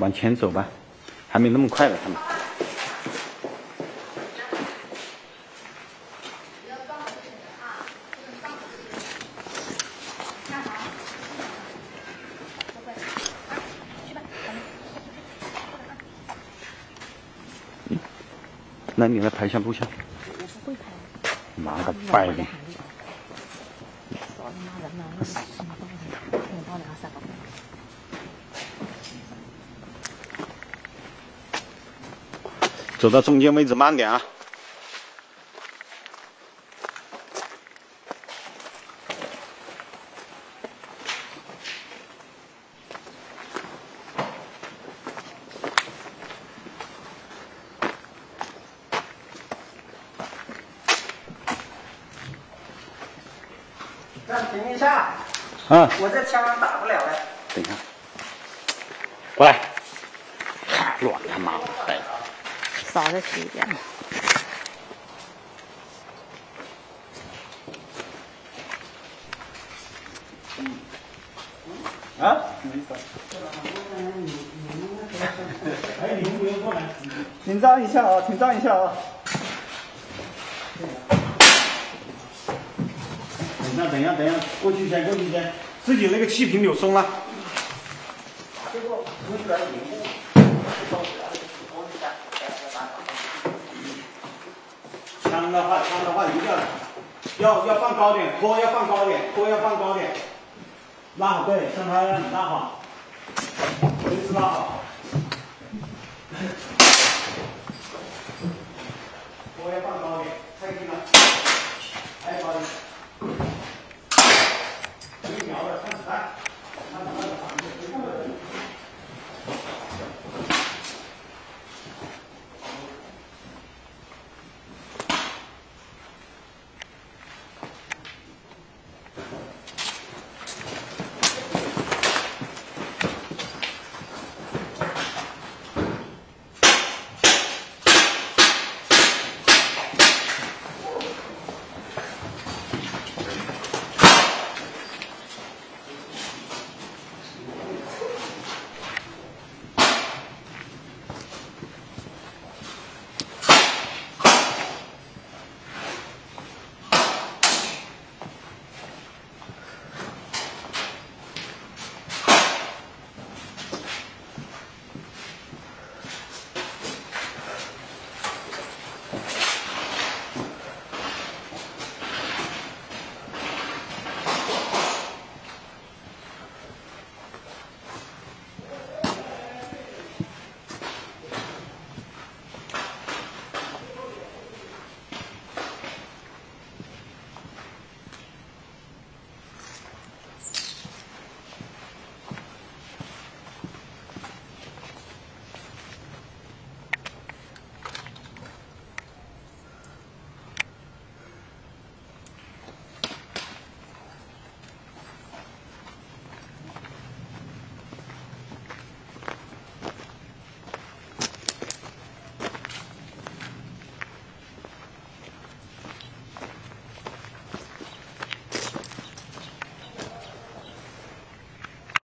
往前走吧，还没那么快了，他们。那你来拍一下录像。妈个拜的！走到中间位置，慢点啊！暂停一下。嗯，我这枪打不了了。等一下，过来，太乱他妈的！少再洗一点。啊？哎，你们不用过来。紧张一下啊，紧张一下啊。等一下，等一下，等一下，过去先，过去先，自己那个气瓶扭松了。的话汤的话一定要要要放高点锅要放高点锅要放高点拉好对像他那样拉好随时拉好。锅要放高点太低了还有高点。一苗的看子弹